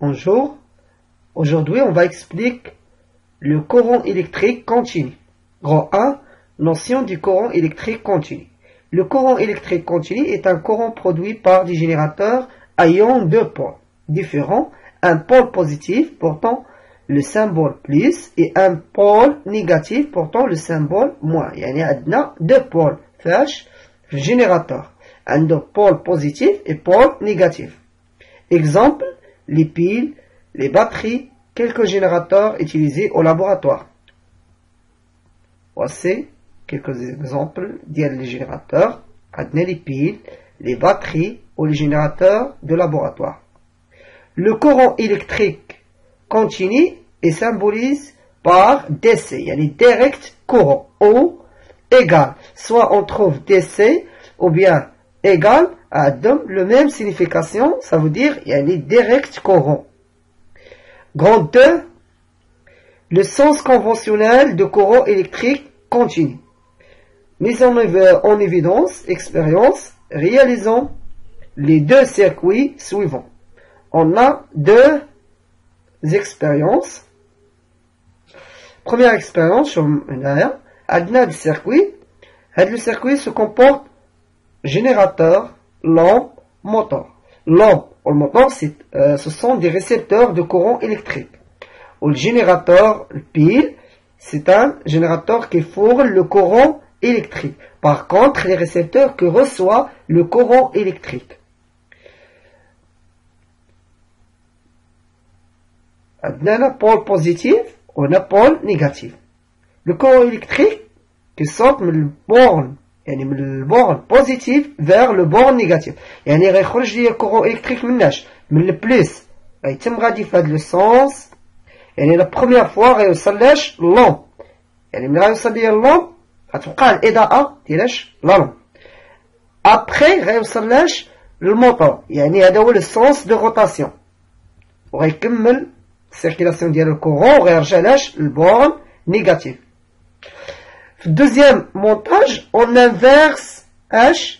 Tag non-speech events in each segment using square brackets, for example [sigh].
Bonjour. Aujourd'hui, on va expliquer le courant électrique continu. Grand 1, notion du courant électrique continu. Le courant électrique continu est un courant produit par des générateurs ions deux pôles différents, un pôle positif portant le symbole plus et un pôle négatif portant le symbole moins. Il y a deux pôles flash générateur. Un pôle positif et pôle négatif. Exemple, les piles, les batteries, quelques générateurs utilisés au laboratoire. Voici quelques exemples des générateurs, les piles, les batteries ou les générateurs de laboratoire. Le courant électrique continu est symbolisé par DC, il y a les direct courant, ou égal. Soit on trouve DC ou bien égal à donne le même signification, ça veut dire il y a les direct courant. Grand 2, le sens conventionnel de courant électrique continu. Mise en, en évidence, expérience, réalisons les deux circuits suivants. On a deux expériences. Première expérience sur du circuit. Le circuit se comporte générateur, lampe, moteur. Lampe ou le moteur, euh, ce sont des récepteurs de courant électrique. Le générateur, le pile, c'est un générateur qui fourre le courant électrique. Par contre, les récepteurs qui reçoivent le courant électrique. un pôle positif ou un pôle négatif. Le courant électrique qui sort la borne يعني من البورن بوزيتيف فيغ لو بورن نيجاتيف يعني غيخرج لي كورون الكتريك مناش من البليس غيتم غادي في هاد لو سونس يعني لا بروميير فوا غيوصل لاش لومب يعني ملي غيوصل ليا اللومب غتوقع الاضاءة ديالاش لا لومب ابخي غيوصل لاش للموتور يعني هذا هو لو سونس دو روتاسيون وغيكمل السيركيلاسيون ديال الكورون وغيرجع لاش البورن نيجاتيف Deuxième montage, on inverse H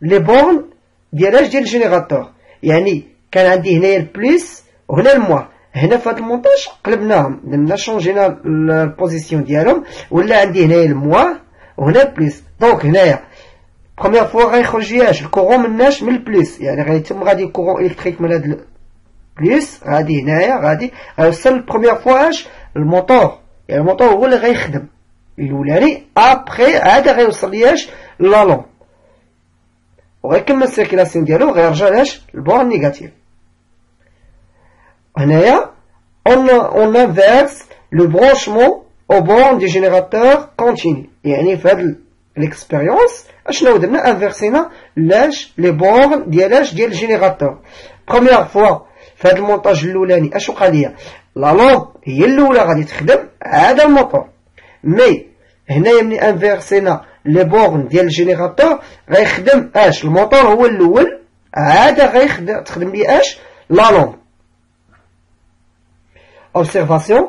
les bornes ديال اش ديال الجينيراتور يعني كان عندي هنايا البليس وهنا الموا هنا في هذا المونتاج قلبناهم درنا شونجينا البوزيسيون ديالهم ولا عندي هنايا الموا وهنا البليس دونك هنايا بروميير فوا غيخرج لياش الكورون مناش من البليس يعني غيتم غادي كورون الكتريك من هاد البليس غادي هنايا غادي غيوصل بروميير فوا اش الموتور يعني الموتور هو اللي غيخدم الاولاني ابخي عاد غيوصل لياش لا لون وغيكمل السيركيلاسيون ديالو غيرجع لاش البور نيجاتيف هنايا اون اون انفيرس لو برونشمون أو بورن دي جينيراتور كونتيني يعني في هاد ليكسبيريونس أشنو درنا؟ انفيرسينا لاش لي بورن ديالاش ديال الجينيراتور. بروميير فوا في هاد المونتاج الاولاني اش وقع ليا لا لومب هي الأولى غادي تخدم عاد الموتور. مي هنايا ملي انفيرسينا لي بورن ديال الجينيراتور غيخدم اش الموتور هو الاول عاد غيخدم تخدم لي اش لا لومب observation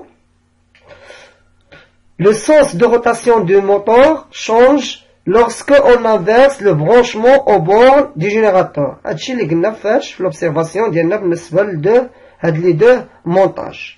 le sens de rotation du moteur change lorsque on inverse le branchement au bord du générateur هادشي اللي قلنا فاش في l'observation ديالنا بالنسبه لدو هاد لي دو مونتاج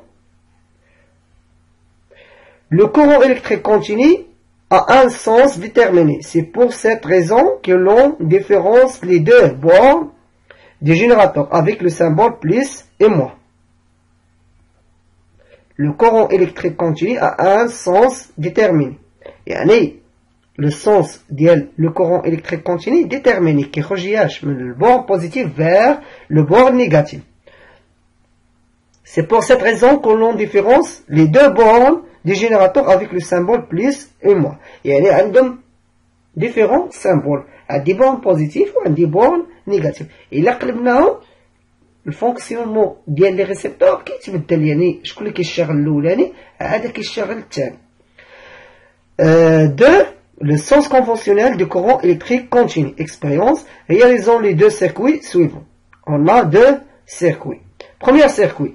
Le courant électrique continu a un sens déterminé. C'est pour cette raison que l'on différence les deux bornes du générateur avec le symbole plus et moins. Le courant électrique continu a un sens déterminé. يعني le sens ديال le courant électrique continu déterminé كيخرج من le bord positif vers le bord négatif. C'est pour cette raison que l'on différence les deux bornes des générateurs avec le symbole plus et moins يعني عندهم différents symboles عندي بون بوزيتيف وعندي بون نيجاتيف إلا قلبناهم الفونكسيونمون ديال لي ريسبتور كيتبدل يعني شكون اللي كيشتغل الاولاني هذا كيشتغل الثاني دو le sens conventionnel du courant électrique continu. Expérience, réalisons les deux circuits suivants. On a deux circuits. Premier circuit.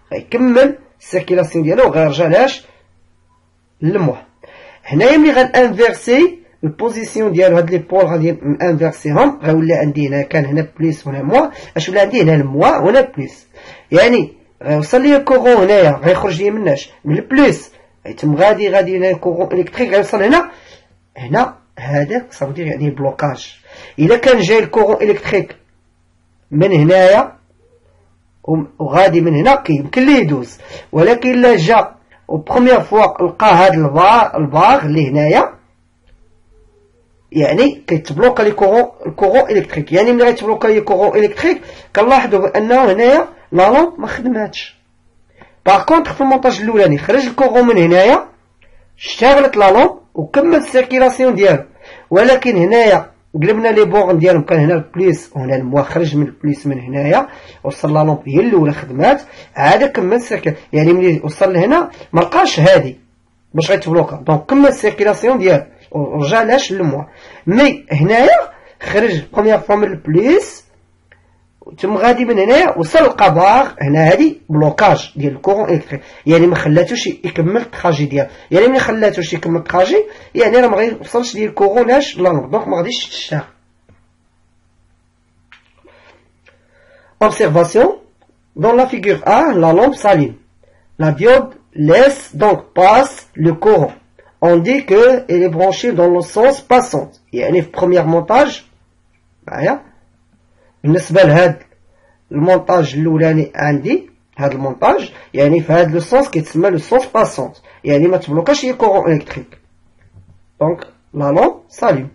غيكمل السيركيلاسيون ديالو وغيرجعلهاش للموح هنايا ملي غنانفيرسي البوزيسيون ديالو هاد لي بول غادي انفيرسيهم غيولي عندي هنا كان هنا بليس وهنا موا اش ولا عندي هنا الموا وهنا بليس يعني غيوصل لي كورون هنايا غيخرج لي مناش من البليس غيتم غادي غادي هنا كورون الكتريك غيوصل هنا. هنا هذاك صافي يعني بلوكاج. إلا كان جاي الكورون الكتريك من هنايا وغادي من هنا كيمكن ليه يدوز. ولكن إلا جا وبخومييغ فوا لقى هاد الباغ اللي هنايا يعني كيتبلوكا لي كورون الكورون إلكتريك. يعني ملي غيتبلوكا لي كورون إلكتريك كنلاحظوا بأنه هنايا لا لامب ما خدماتش. باغ كونطخ في المونتاج الأولاني خرج الكورون من هنايا اشتغلت لا لامب وكمل السيركيلاسيون ديالو. ولكن هنايا قلبنا لي بورن ديالهم كان هنا البليس وهنا الموا خرج من البليس من هنايا وصل لا لامب هي الأولى خدمات. عاد كمل السيركيل يعني ملي وصل لهنا ما لقاش هادي. باش غيتبلوكا دونك كمل السيركيلاسيون ديالو ورجع لاش للموا مي هنايا خرج بروميير فوا من البليس ثم غادي من هنايا وصل القبار هنا هادي بلوكاج ديال الكورون الكتريك يعني ما خلاتوش يكمل التراجي ديالو يعني ملي خلاتوش يكمل التراجي يعني راه ما غيوصلش ديال الكورون لاش لانغ دونك ما غاديش تشتغل Observation. Dans la figure A, la lampe s'allume. La diode laisse donc passe le courant. On dit qu'elle est branchée dans le sens passant. يعني في premier montage معايا بالنسبة لهاد المونتاج الأولاني عندي هاد المونتاج يعني في هاد لو سونس كيتسمى لو سونس باسونت يعني ما تبلوكاش هي كورون إلكتريك دونك لا لون ساليم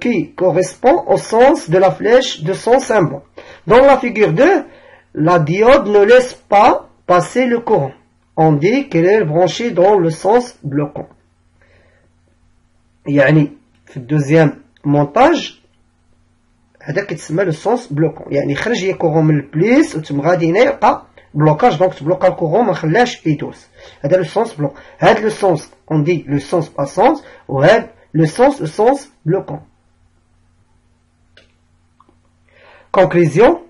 qui correspond au sens de la flèche de son symbole. Dans la figure 2, la diode ne laisse pas passer le courant. On dit qu'elle est branchée dans le sens bloquant. يعني في الدوزيام مونتاج هذا كيتسمى لو سونس بلوكون يعني خرج لي كورون من البليس وتم غادي هنا يلقى بلوكاج دونك تبلوكا الكورون ما خلاش يدوز هذا لو سونس بلوك هذا لو سونس اون دي لو سونس باسونس وهذا لو سونس لو سونس بلوكون Conclusion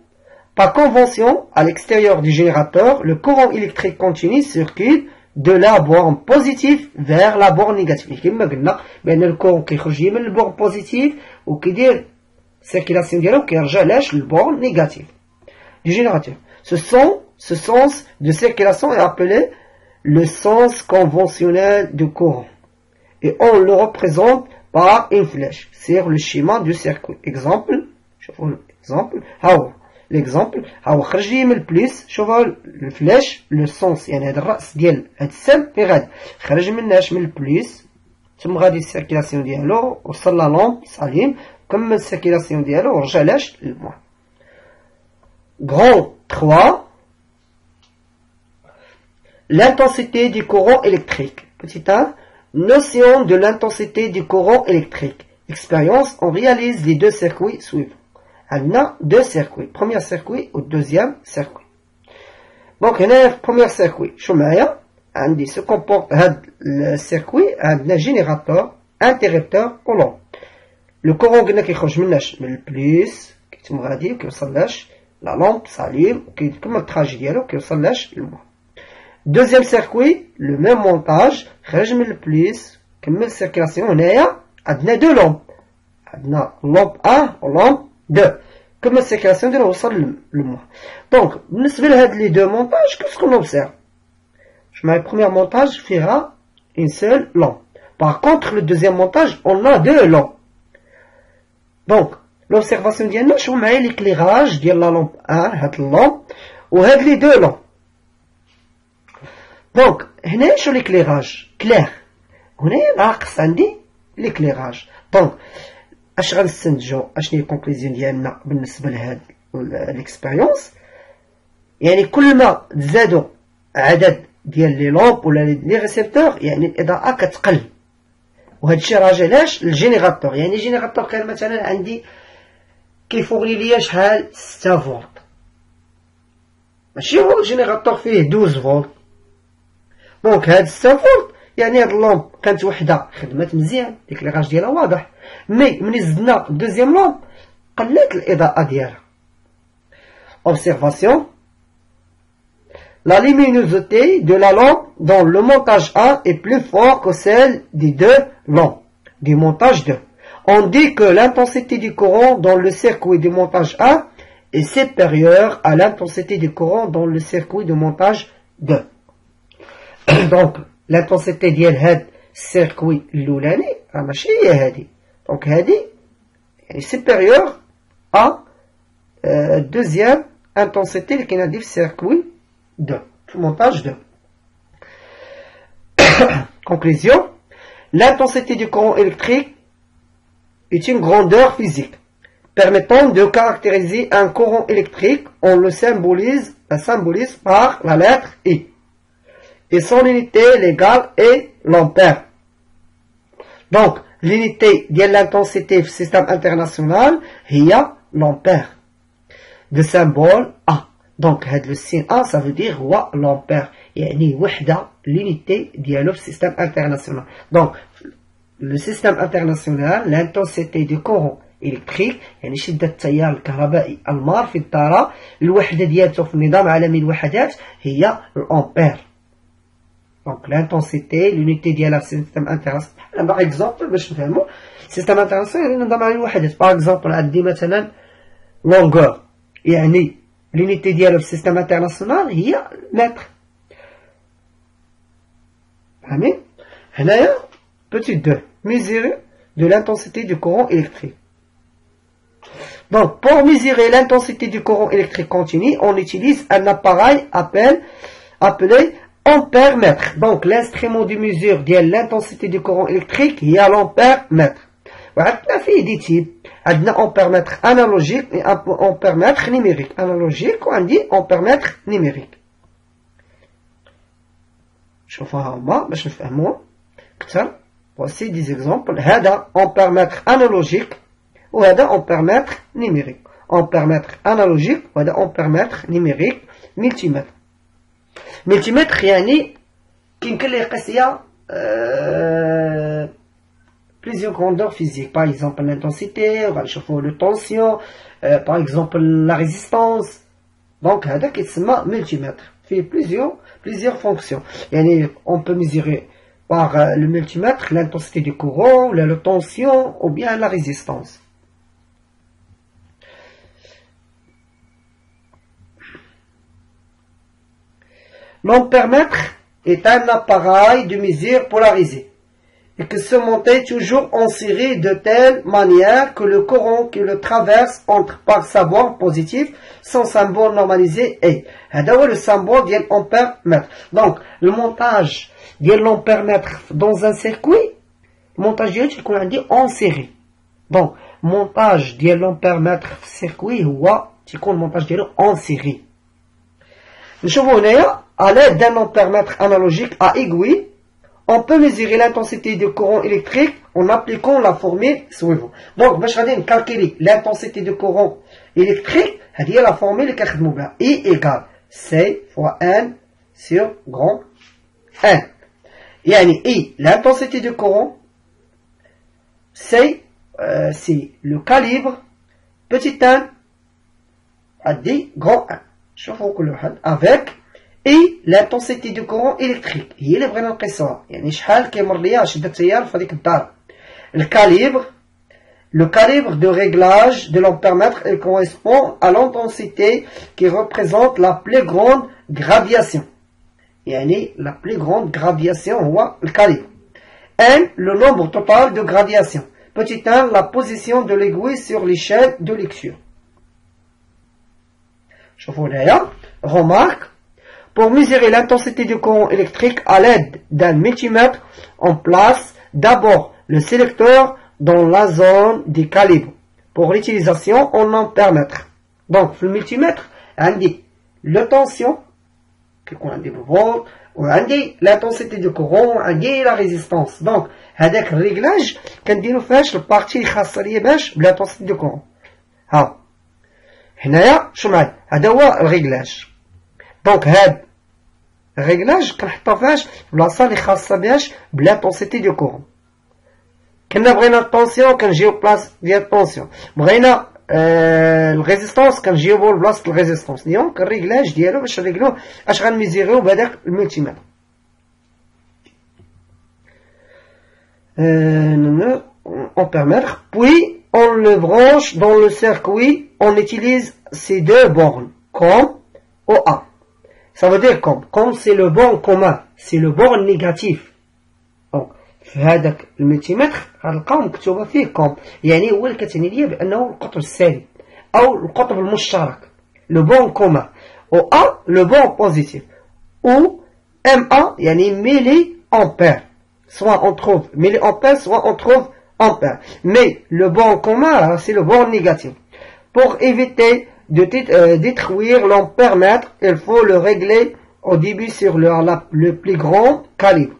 Par convention, à l'extérieur du générateur, le courant électrique continu circule de la borne positive vers la borne négative. كما قلنا بأن الكورون كيخرج من البورن بوزيتيف وكيدير circulation ديالو كيرجع لاش للبورن نيجاتيف du générateur. Ce son, ce sens de circulation est appelé le sens conventionnel du courant. Et on le représente par une flèche sur le schéma du circuit. Exemple, شوفوا l'exemple, هاو l'exemple هاو خرج لي من البليس شوفوا الفلاش لو سونس يعني هذا الراس ديال هاد السم في غادي خرج مناش من البليس ثم غادي السيركيلاسيون ديالو وصل لا لومب سالين كمل السيركيلاسيون ديالو ورجع لاش للموا Grand 3 L'intensité du courant électrique. Petit 1. Notion de l'intensité du courant électrique. Expérience, on réalise les deux circuits suivants. On a deux circuits. Premier circuit ou deuxième circuit. Donc, on premier circuit? Shumaya, on dit se comporte le circuit, un générateur, interrupteur, collant. Le courant qui est le plus, qui est dit, qui est la lampe qui est qui est le moins. Deuxième circuit, le même montage, régime le plus, comme une circulation, on a, deux lampes. A lampe 1 ou lampe 2. Comme une circulation, on a le moins. Donc, nous avons les deux montages, qu'est-ce qu'on observe? Je mets le premier montage, fera une seule lampe. Par contre, le deuxième montage, on a deux lampes. دونك لوبسيرفاسيون ديالنا شو معايا ليكليراج ديال لا لومب 1 هاد اللومب وهاد لي دو لومب دونك هنا شو ليكليراج كلير هنا ناقص عندي ليكليراج دونك اش غنستنتجو أشنو هي الكونكلوزيون ديالنا بالنسبة لهاد ليكسبيريونس يعني كل ما تزادوا عدد ديال لي لومب ولا لي ريسيبتور يعني الإضاءة كتقل. وهذا الشيء راجع لاش الجينيراتور. يعني الجينيراتور كان مثلا عندي كيفوغلي ليا شحال 6 فولت. ماشي هو الجينيراتور فيه 12 فولت. دونك هاد 6 فولت يعني هاد اللومب كانت وحدة خدمات مزيان. ديك ليغاج ديالها واضح. مي ملي زدنا دوزيام لومب قلات الاضاءه ديالها اوبسيرفاسيون La luminosité de la lampe dans le montage A est plus fort que celle des deux lampes du montage 2. On dit que l'intensité du courant dans le circuit du montage A est supérieure à l'intensité du courant dans le circuit de montage 2. [coughs] Donc, l'intensité ديال هاد circuit الاولاني donc elle est supérieure à euh, deuxième intensité qui n'a circuit 2, montage 2. [coughs] Conclusion, l'intensité du courant électrique est une grandeur physique permettant de caractériser un courant électrique. On le symbolise, la symbolise par la lettre I. Et son unité légale est l'ampère. Donc, l'unité de l'intensité du système international, a l'ampère. De symbole A. Donc, le signe A, ça veut dire roi l'ampère. يعني وحدة l'unité ديالو في système international. Donc, le système international, l'intensité du courant électrique يعني شدة التيار الكهربائي المار في الدارة الوحدة ديالته في النظام العالمي الوحدات هي الأمبير. Donc, l'intensité, l'unité ديالها في système international. par exemple باش نفهمو système international يعني النظام العالمي الوحدات. Par exemple, عندي مثلا longueur يعني l'unité ديالو في السيستم انترناسيونال هي متر فهمين هنايا petit 2 mesurer de l'intensité du courant électrique donc pour mesurer l'intensité du courant électrique continu on utilise un appareil appel, appelé ampère-mètre donc l'instrument de mesure de l'intensité du courant électrique هي l'ampère-mètre وعندنا فيه دي تيب عندنا امبيرمتر انالوجيك امبيرمتر نيميريك انالوجيك وعندي امبيرمتر نيميريك شوفوها هما باش نفهموها اكثر voici دي زيكزومبل هذا امبيرمتر انالوجيك وهذا امبيرمتر نيميريك امبيرمتر انالوجيك وهذا امبيرمتر نيميريك ملتيمتر ملتيمتر يعني كيمكن ليه يقيس ليا أه plusieurs grandeurs physiques. Par exemple, l'intensité, on va chauffer le tension, euh, par exemple, la résistance. Donc, هذا كيتسمى multimètre. fait plusieurs, plusieurs fonctions. يعني on peut mesurer par euh, le multimètre l'intensité du courant, la, la tension ou bien la résistance. L'ampèremètre est un appareil de mesure polarisé et qui se montait toujours en série de telle manière que le courant qui le traverse entre par sa voie positive, son symbole normalisé est. D'abord, le symbole vient ampèremètre. Donc, le montage vient l'ampèremètre dans un circuit, le montage qu'on a dit en série. Donc, montage vient l'ampèremètre circuit, ou le montage en série? Je vous à l'aide d'un ampère mètre analogique à aiguille on peut mesurer l'intensité du courant électrique en appliquant la formule suivante. Donc, je vais calculer l'intensité du courant électrique, c'est la formule qui est I égale C fois N sur grand N. Yani I, l'intensité du courant, c'est euh, le calibre petit n à D grand 1. Je avec اي لانتونسيتي دو كورون الكتريك هي اللي بغينا نقيسوها يعني شحال كيمر ليا شده التيار في هذيك الدار الكاليبر Le calibre de réglage de l'ampèremètre correspond à l'intensité qui représente la plus grande gradation. يعني la plus grande gradation هو الكاليبر. N, le nombre total de gradations. Petit 1, la position de l'aiguille sur l'échelle de lecture. Je vous Remarque, pour mesurer l'intensité du courant électrique à l'aide d'un multimètre, on place d'abord le sélecteur dans la zone des calibres. Pour l'utilisation, on en permettre. Donc, le multimètre indique la tension, l'intensité du courant, la résistance. Donc, avec le réglage, كنديرو فاش البارتي الخاصة ليا باش بلانتونسيتي دو كورون ها هنايا شو معايا هذا هو الريغلاج دونك هاد الريغلاج كنحطو فاش بلاصة اللي خاصة باش بلانتونسيتي دو كورون كنا بغينا الطونسيون كنجيو بلاص ديال الطونسيون بغينا آه الريزيستونس كنجيو لبلاصة الريزيستونس دونك الريغلاج ديالو باش نريغلوه اش غنميزيريو بهداك الملتيمتر euh, en permettre puis on le branche dans le circuit on utilise ces deux bornes comme OA ça veut dire comme comme c'est le borne commun c'est le borne négatif donc في هذاك الملتيمتر غنلقاو مكتوبه فيه كوم يعني هو اللي كتعني ليا بانه القطب السالب او القطب المشترك لو بون كومان او ا لو بون بوزيتيف او ام ا يعني ميلي امبير soit on trouve milliampères, soit on trouve ampères. Mais le bon commun, c'est le bon négatif. Pour éviter de euh, détruire l'ampèremètre, il faut le régler au début sur le, le plus grand calibre.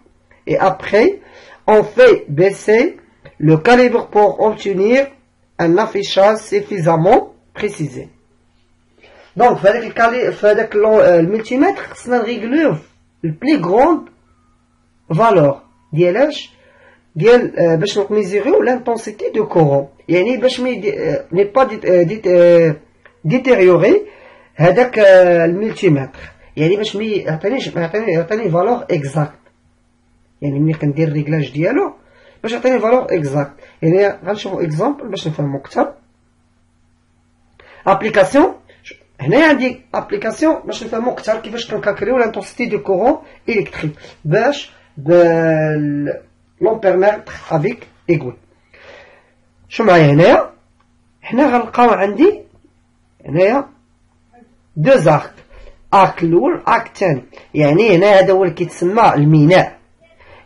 Et après, on fait baisser le calibre pour obtenir un affichage suffisamment précisé. Donc, le multimètre, c'est régler le plus grande valeur. ديالاش ديال باش نميزيغيو لانتونسيتي دو كورون يعني باش مي ني با ديتيريوري هذاك الملتيمتر يعني باش مي يعطينيش يعطيني يعطيني فالور اكزاكت يعني ملي كندير ريغلاج ديالو باش يعطيني فالور اكزاكت يعني غنشوفو اكزامبل باش نفهمو أكثر ابليكاسيون هنايا عندي ابليكاسيون باش نفهمو أكثر كيفاش كنكالكوليو لانتونسيتي دو كورون الكتريك باش لون بيرميتر افيك ايغول شو معايا هنايا؟ هنا غنلقاو عندي هنايا دو زارك. أرك الأول أرك الثاني. يعني هنا هذا هو اللي كيتسمى الميناء.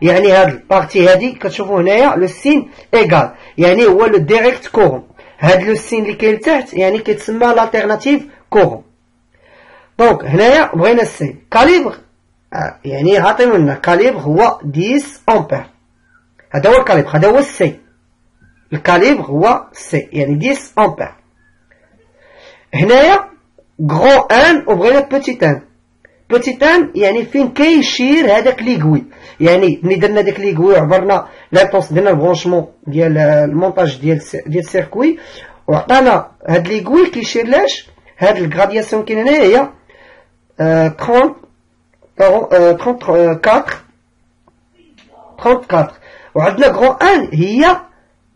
يعني هاد البارتي هادي كتشوفوا هنايا لو سين إيغال. يعني هو لو ديريكت كورون هاد لو سين اللي كاين لتحت يعني كيتسمى لالتيرناتيف كورون دونك هنايا بغينا السي كاليبر يعني عطينا لنا. كاليبر هو 10 أمبير. هذا هو الكاليبر هذا هو السي. الكاليبر هو سي يعني 10 أمبير. هنايا غران ان وبغينا بوتيت ان بوتيت ان يعني فين كيشير هذاك ليكوي يعني ملي درنا داك ليكوي وعبرنا لابونس درنا البرونشمون ديال المونتاج ديال ديال السيركوي وعطانا هاد ليكوي كيشير لاش؟ هاد الغرادياسيون كاين هنايا. هي 30 34 34 وعندنا غرون ان هي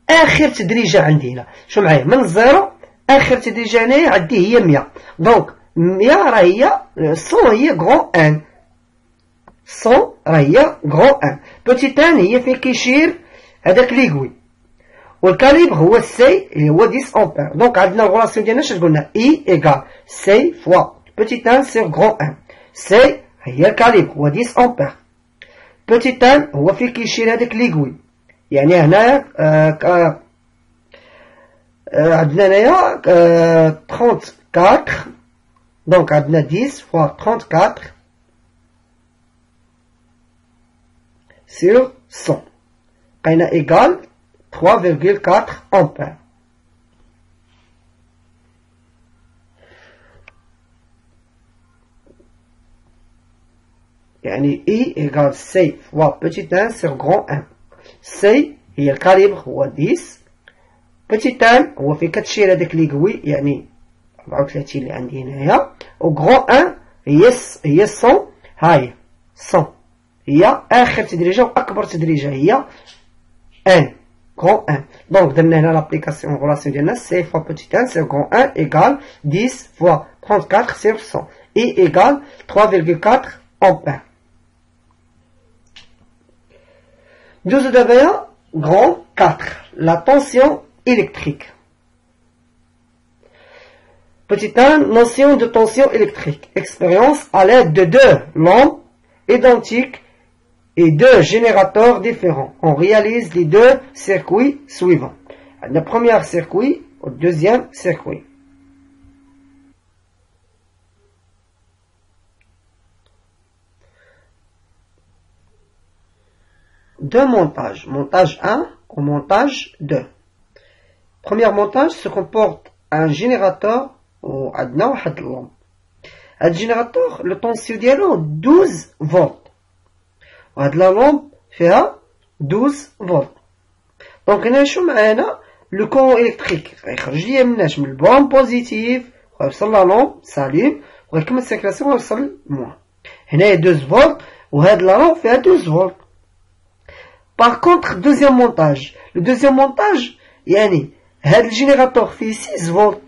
آخر تدريجة عندي هنا. شو معايا؟ من الزيرو آخر تدريجه هنايا عندي هي 100 دونك 100 راه هي 100 هي غرون أن. 100 راه هي غرون أن. بوتيت أن هي فين كيشير هذاك ليغوي. والكاليبر هو سي اللي هو 10 امبير دونك عندنا الغولاسيون ديالنا اش قلنا اي ايكال سي فوا بوتيت أن سيغ غرون أن. سي هي الكاليبر هو 10 امبير بوتي تان هو فين كيشير هذاك ليكوي يعني هنايا آه آه عندنا هنايا آه 34 دونك عندنا 10 فوا 34 sur 100 بقينا ايكال 3,4 امبير يعني E égale C fois petit 1 sur grand 1 C هي الكاليبر هو 10 petit 1 هو في كتشير هذاك اللي قوي يعني 34 اللي عندي هنايا و grand 1 هي هي 100 هاي 100 هي اخر تدريجه واكبر تدريجه هي ان grand 1 دونك درنا هنا لابليكاسيون غولاسيون ديالنا سي فوا بوتيت 1 سير grand 1 ايكال 10 فوا 34 سير 100 اي ايكال 3,4 امبير ندوزو دابا grand 4. La tension électrique. Petit 1, notion de tension électrique. Expérience à l'aide de deux lampes identiques et deux générateurs différents. On réalise les deux circuits suivants. Le premier circuit au deuxième circuit. Deux montages. Montage 1 au montage 2. Premier montage se comporte un générateur وعندنا واحد اللومب هاد الجينيراتور لو طونسيو ديالو 12 فولت وهاد لا لومب فيها 12 فولت دونك هنا شو معانا لو كورون الكتريك غيخرج ليا مناش من البوان بوزيتيف ويوصل لا لومب سالين ويكمل سيركلاسيون ويوصل موان هنايا 12 فولت وهاد لا لومب فيها 12 فولت باغ كونتخ دوزيام مونتاج لو دوزيام مونتاج يعني هاد الجينيراتور فيه 6 فولت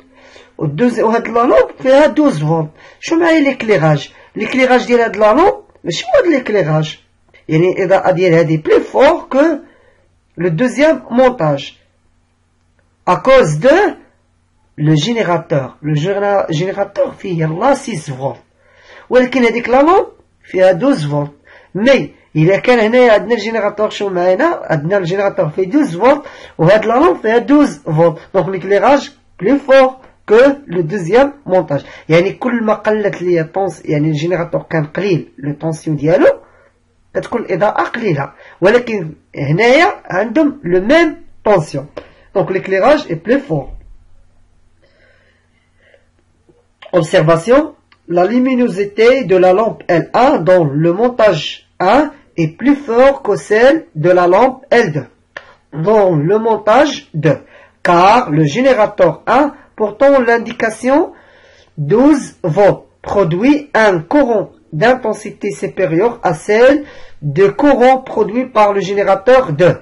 ودوز وهاد لا لومب فيها 12 فولت شو معايا ليكليغاج ليكليغاج ديال هاد لا لومب ماشي هو هاد ليكليغاج يعني الاضاءة ديال هادي بلي فور كو لو دوزيام مونتاج à cause de le générateur le générateur فيه يلا 6 فولت ولكن هذيك لا لومب فيها 12 فولت مي الا كان هنايا عندنا الجينيراتور شو معانا عندنا الجينيراتور فيه 12 فولت وهاد لا لومب فيها 12 فولت دونك ليكليغاج بلي فور que le deuxième montage يعني كل ما قلت لي طونس يعني الجينيراتور كان قليل لو طونسيون ديالو كتكون الاضاءه قليله ولكن هنايا عندهم لو ميم طونسيون دونك l'éclairage est plus fort observation la luminosité de la lampe L1 dans le montage 1 est plus fort que celle de la lampe L2 dans le montage 2 car le générateur 1 Pourtant, l'indication 12 volts produit un courant d'intensité supérieure à celle de courant produit par le générateur 2.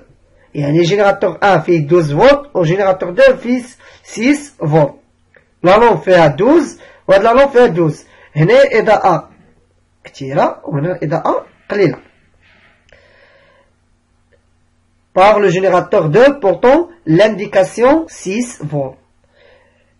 Et le générateur 1 fait 12 volts, au générateur 2 fait 6 volts. La lampe fait à 12, ou la lampe fait à 12. هنا إضاءة كثيرة وهنا إضاءة قليلة. Par le générateur 2, pourtant, l'indication 6 volts.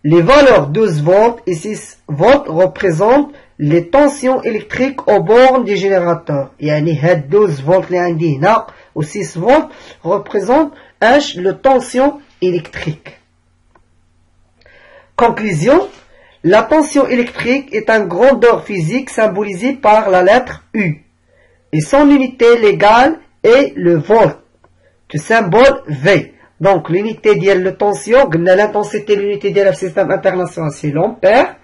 Les valeurs 12 volts et 6 volts représentent les tensions électriques aux bornes du générateur. يعني هاد 12 volts اللي عندي هنا و 6 volts représentent اش le tension électrique. Conclusion La tension électrique est un grandeur physique symbolisé par la lettre U. Et son unité légale est le volt, du symbole V. Donc l'unité de la tension, l'intensité l'unité de le système international, c'est l'ampère.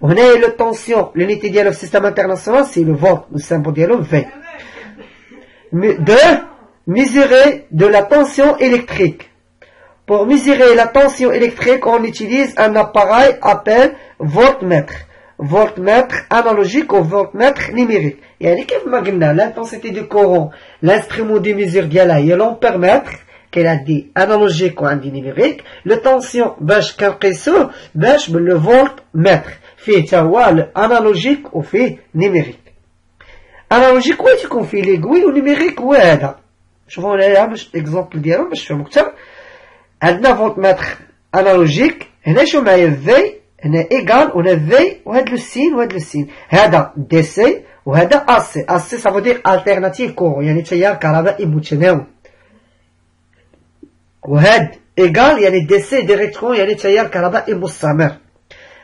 On a la tension, l'unité de le système international, c'est le volt, le symbole de V. De mesurer de la tension électrique. Pour mesurer la tension électrique, on utilise un appareil appelé voltmètre Voltmètre analogique au voltmètre numérique. Et l'intensité du courant, l'instrument de mesure d'yala, il l'ampèremètre, qu'elle a dit analogique ou numérique, le tension باش كنقيسوه باش le voltmètre فيه تا هو analogique ou فيه numérique analogique هو تيكون فيه ليكوي و numérique هو هذا شوفوا هنايا باش اكزومبل ديالهم باش تفهموا اكثر عندنا فولتمتر انالوجيك هنا شو معايا في هنا ايكال وهنا في وهاد لو سين وهاد لو سين هذا دي سي وهذا اس اس سافو دير التيرناتيف كورون يعني تيار كهربائي متناول وهاد ايكال يعني دي سي ديريكتومون يعني تيار كهربائي مستمر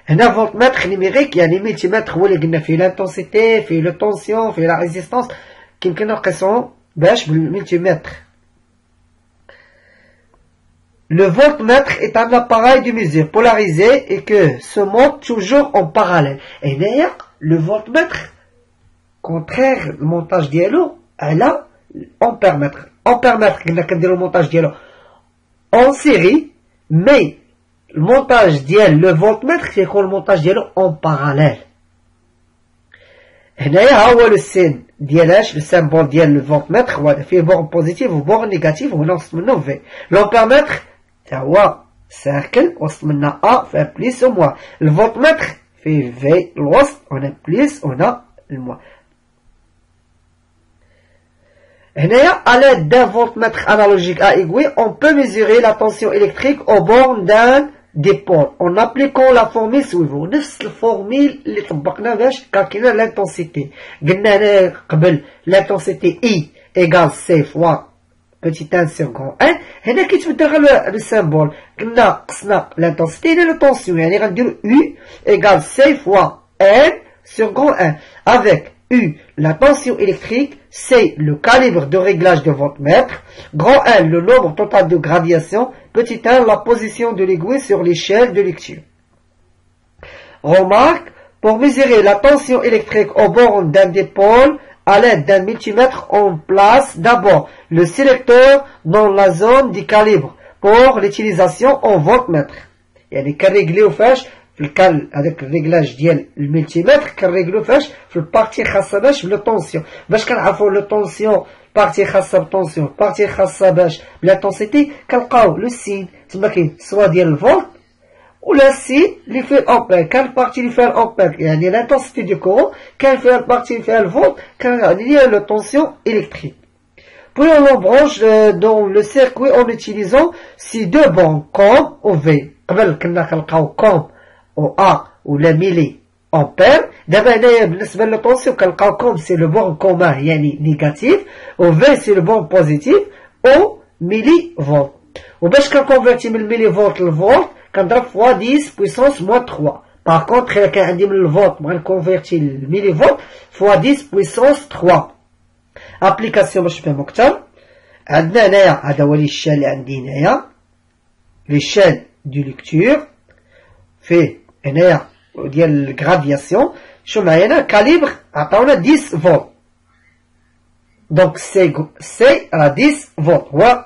هنا فولتمتر نيميريك يعني ملتيمتر هو اللي قلنا فيه لانتونسيتي فيه لو طونسيون فيه لا ريزيستونس كيمكن نقيسوهم باش بالملتيمتر Le voltmètre est un appareil de mesure polarisé et que se monte toujours en parallèle. Et d'ailleurs, le voltmètre, contraire au montage dialogue, elle a ampèremètre. Ampèremètre, qui n'a le montage dialogue en série, mais le montage dialogue, le voltmètre, c'est qu'on le montage dialogue en parallèle. هنايا هو السين ديال le symbole ديال الفولتمتر هو فيه بور بوزيتيف وبور نيجاتيف وهنا وسط منه في لومبيرمتر هو سيركل وسط منا ا فيها بليس و موا الفولتمتر فيه في الوسط هنا بليس وهنا الموا à l'aide d'un voltmètre analogique à aiguille, on peut mesurer la tension électrique au bord d'un dipôle en appliquant la formule suivante. نفس الفورميل اللي طبقنا باش كالكينا l'intensité. قلنا قبل l'intensité I égale C fois petit 1 sur grand 1 هنا كيتبدل غير le symbole قلنا قسنا l'intensité هنا la tension يعني غنديرو U égale C fois N sur grand 1 avec U, la tension électrique, C, le calibre de réglage de voltmètre, grand 1, le nombre total de gradiation, petit 1, la position de l'aiguille sur l'échelle de lecture. Remarque, pour mesurer la tension électrique au bord d'un dipôle, à l'aide d'un multimètre, on place d'abord le sélecteur dans la zone du calibre pour l'utilisation en voltmètre. Il y a des cas réglés au fâche الكال هذاك الريغلاج ديال الملتيمتر كنريغلو فاش في البارتي خاصه باش بلو طونسيون باش كنعرفو لو طونسيون بارتي خاصه بطونسيون بارتي خاصه باش بلا طونسيتي كنلقاو لو سين تما كاين سوا ديال الفولت ولا السين اللي فيه الامبير كان البارتي اللي فيها الامبير يعني لانتونسيتي دو كورون كان فيها البارتي اللي فيها الفولت كان يعني لو طونسيون الكتريك Puis on l'embranche dans le circuit en utilisant ces deux bancs COM ou V. قبل كنا كنلقاو COM au A ou le milli ampère d'abord بالنسبة للطونسيون كنلقاو كوم سي لو بون كومان يعني نيجاتيف و في سي لو بون بوزيتيف او ميلي فولت وباش كنكونفيرتي من الميلي فولت للفولت كنضرب فوا 10 بويسونس موان 3 باغ كونتخ الا كان عندي من الفولت بغا نكونفيرتي للميلي فولت فوا 10 بويسونس 3 ابليكاسيون باش نفهمو اكثر عندنا هنايا هذا هو لي الشان اللي عندي هنايا لي شان دو ليكتور فيه هنايا ديال الغرادياسيون شو معايا كاليبر عطاونا 10 فولت دونك سي سي راه 10 فولت هو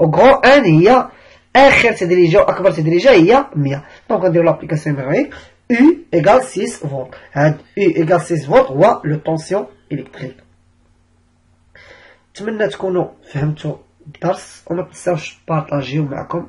و grand N هي آخر تدريجة وأكبر تدريجة هي 100. Donc, غنديرو l'application numérique U égale 6 volts. هاد U égale 6 volts هو le tension électrique. نتمنى تكونوا فهمتوا الدرس وما تنساوش بارطاجيو معكم